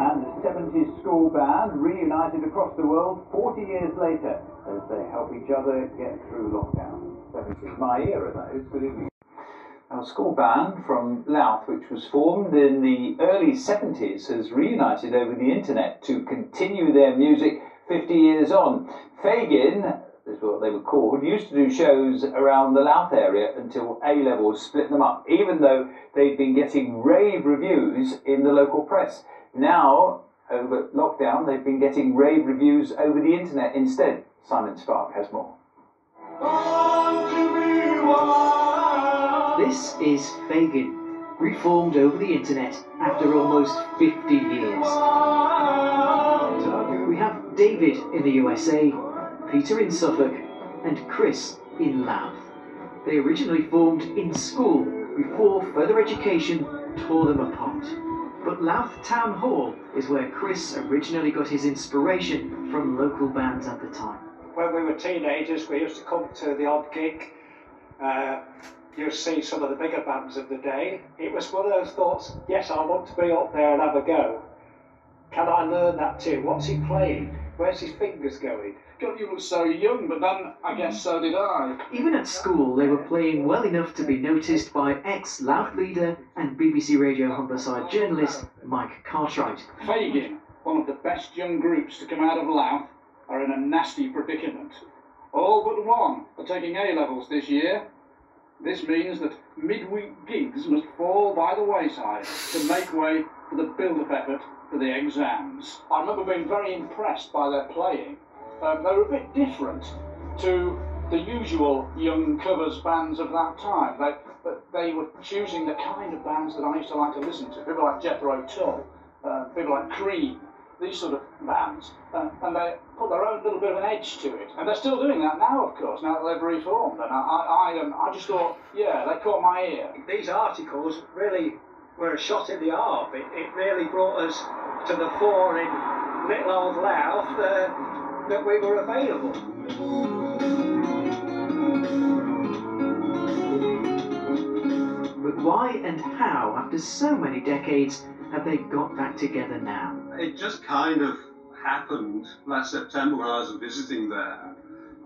And the 70s school band reunited across the world 40 years later as they help each other get through lockdown. 70s, my era, that is. Good evening. Our school band from Louth, which was formed in the early 70s, has reunited over the internet to continue their music 50 years on. Fagin, is what they were called, used to do shows around the Louth area until A levels split them up, even though they'd been getting rave reviews in the local press. Now, over lockdown, they've been getting rave reviews over the internet instead. Simon Spark has more. This is Fagin, reformed over the internet after almost 50 years. We have David in the USA, Peter in Suffolk, and Chris in Louth. They originally formed in school before further education tore them apart. But Louth Town Hall is where Chris originally got his inspiration from local bands at the time. When we were teenagers, we used to come to the odd gig. Uh, you see some of the bigger bands of the day. It was one of those thoughts, yes, I want to be up there and have a go. Can I learn that too? What's he playing? Where's his fingers going? God, you look so young, but then I guess so did I. Even at school, they were playing well enough to be noticed by ex Louth leader and BBC Radio Humberside journalist Mike Cartwright. Fagin, one of the best young groups to come out of Louth, are in a nasty predicament. All but one are taking A levels this year. This means that midweek gigs must fall by the wayside to make way for the build-up effort for the exams. I remember being very impressed by their playing. Um, they were a bit different to the usual young covers bands of that time. They, they were choosing the kind of bands that I used to like to listen to. People like Jethro Tull, uh, people like Cream, these sort of bands, uh, and they put their own little bit of an edge to it. And they're still doing that now, of course, now that they've reformed. And I, I, I, um, I just thought, yeah, they caught my ear. These articles really were a shot in the arm. It, it really brought us to the fore in little old Louth uh, that we were available. But why and how, after so many decades, have they got back together now? It just kind of happened last September when I was visiting there.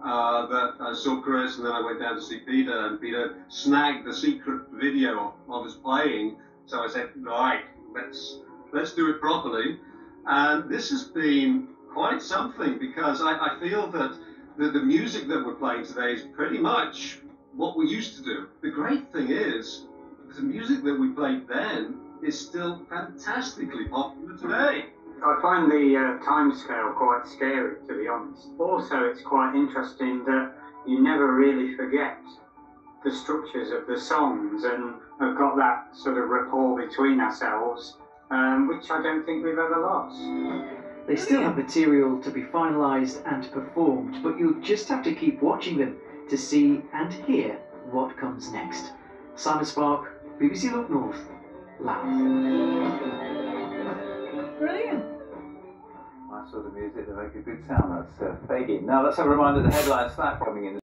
Uh, that I saw Chris and then I went down to see Peter and Peter snagged the secret video of us playing. So I said, right, let's let's do it properly. And this has been quite something because I, I feel that the, the music that we're playing today is pretty much what we used to do. The great thing is the music that we played then is still fantastically popular today. I find the uh, timescale quite scary, to be honest. Also, it's quite interesting that you never really forget the structures of the songs and have got that sort of rapport between ourselves, um, which I don't think we've ever lost. They still have material to be finalised and performed, but you'll just have to keep watching them to see and hear what comes next. Simon Spark, BBC Look North, Louth. Brilliant. Nice sort of music, they make a good sound. That's uh, Fagin. Now let's have a reminder of the headlines. That coming in.